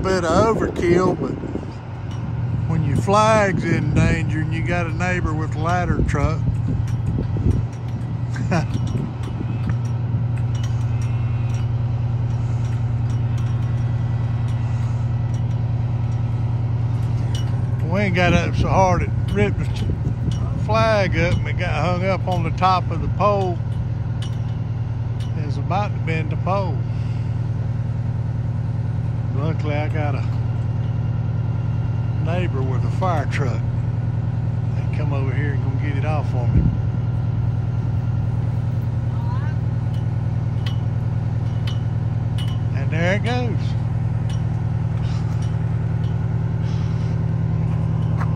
bit of overkill, but when your flag's in danger and you got a neighbor with a ladder truck, we ain't got up so hard it ripped the flag up and it got hung up on the top of the pole. It was about to bend the pole. Luckily I got a neighbor with a fire truck. They come over here and gonna get it off for me. And there it goes.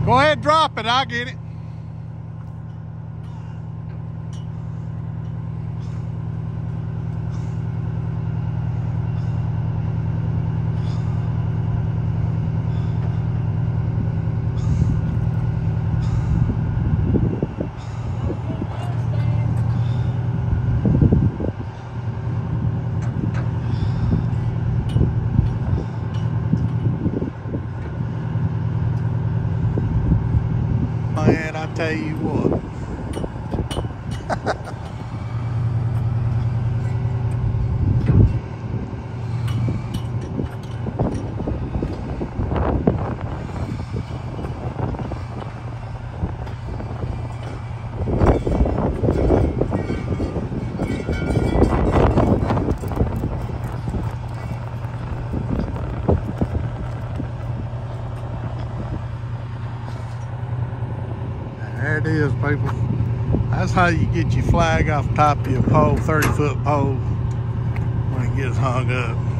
Go ahead, drop it. I'll get it. Man, I tell you what. There it is, people. That's how you get your flag off the top of your pole, 30 foot pole, when it gets hung up.